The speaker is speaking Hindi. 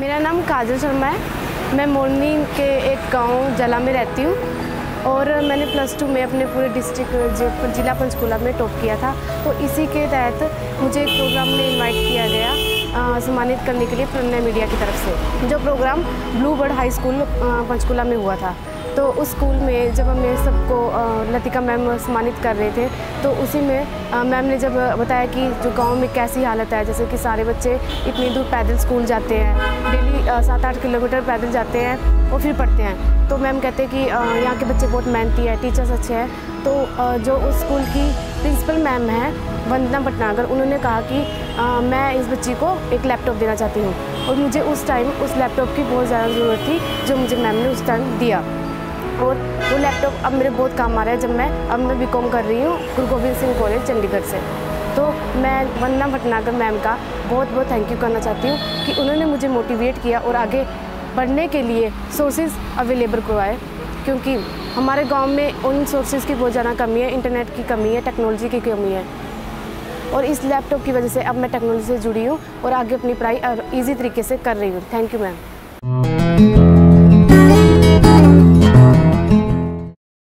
मेरा नाम काजल शर्मा है। मैं मोरनी के एक गाँव जला में रहती हूँ और मैंने प्लस टू में अपने पूरे डिस्ट्रिक्ट जिला पंचकूला में टॉप किया था। तो इसी के तहत मुझे एक प्रोग्राम में इनवाइट किया गया सम्मानित करने के लिए प्रणय मीडिया की तरफ़ से, जो programme blue bird high school Panchkula में हुआ था। तो उस स्कूल में जब हमें सबको लतिका मैम सम्मानित कर रहे थे तो उसी में मैम ने जब बताया कि जो गाँव में कैसी हालत है जैसे कि सारे बच्चे इतनी दूर पैदल स्कूल जाते हैं डेली सात आठ किलोमीटर पैदल जाते हैं और फिर पढ़ते हैं। तो मैम कहते हैं कि यहाँ के बच्चे बहुत मेहनती है टीचर्स अच्छे हैं। तो जो उस स्कूल की प्रिंसिपल मैम है वंदना भटनागर उन्होंने कहा कि आ, मैं इस बच्ची को एक लैपटॉप देना चाहती हूँ। और मुझे उस टाइम उस लैपटॉप की बहुत ज़्यादा ज़रूरत थी जो मुझे मैम ने उस टाइम दिया। और वो लैपटॉप अब मेरे बहुत काम आ रहा है जब मैं, अब मैं बी कर रही हूँ, गुरु गोविंद सिंह कॉलेज चंडीगढ़ से। तो मैं वंदना भटनागर मैम का बहुत बहुत थैंक यू करना चाहती हूँ कि उन्होंने मुझे मोटिवेट किया और आगे बढ़ने के लिए सोर्सेज अवेलेबल करवाए, क्योंकि हमारे गाँव में उन सोर्सेज की बहुत ज़्यादा कमी है इंटरनेट की कमी है टेक्नोलॉजी की कमी है। और इस लैपटॉप की वजह से अब मैं टेक्नोलॉजी से जुड़ी हूँ और आगे अपनी पढ़ाई ईजी तरीके से कर रही हूँ। Thank you ma'am